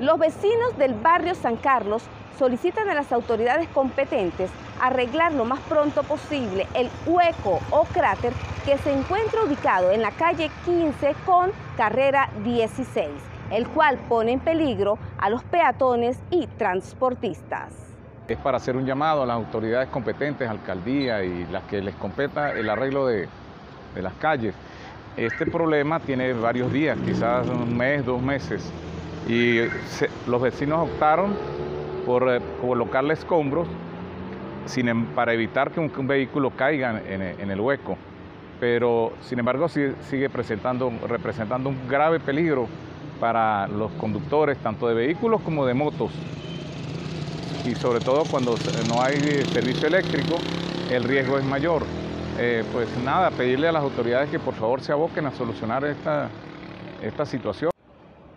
Los vecinos del barrio San Carlos solicitan a las autoridades competentes arreglar lo más pronto posible el hueco o cráter que se encuentra ubicado en la calle 15 con carrera 16, el cual pone en peligro a los peatones y transportistas. Es para hacer un llamado a las autoridades competentes, alcaldía y las que les competa el arreglo de, de las calles. Este problema tiene varios días, quizás un mes, dos meses, y los vecinos optaron por eh, colocarle escombros em, para evitar que un, vehículo caiga en, el hueco. Pero, sin embargo, sigue, presentando, representando un grave peligro para los conductores, tanto de vehículos como de motos. Y sobre todo cuando no hay servicio eléctrico, el riesgo es mayor. Eh, pues nada, pedirle a las autoridades que por favor se aboquen a solucionar esta, esta situación.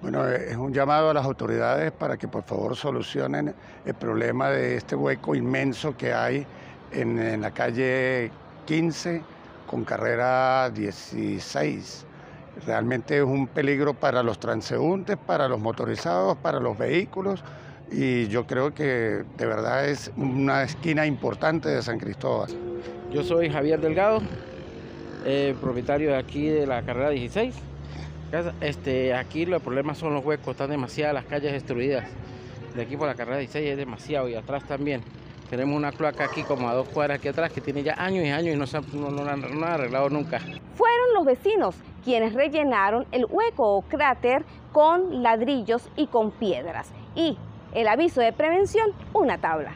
Bueno, eh, es un llamado a las autoridades para que por favor solucionen el problema de este hueco inmenso que hay en, la calle 15 con carrera 16. Realmente es un peligro para los transeúntes, para los motorizados, para los vehículos y yo creo que de verdad es una esquina importante de San Cristóbal. Yo soy Javier Delgado, eh, propietario de aquí de la carrera 16 este, aquí los problemas son los huecos, están demasiadas las calles destruidas. De aquí por la carrera 16 es demasiado y atrás también. Tenemos una cloaca aquí como a dos cuadras aquí atrás que tiene ya años y años y no se han arreglado nunca. Fueron los vecinos quienes rellenaron el hueco o cráter con ladrillos y con piedras. Y el aviso de prevención, una tabla.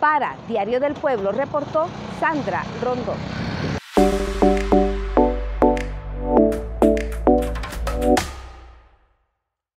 Para Diario del Pueblo reportó Sandra Rondón.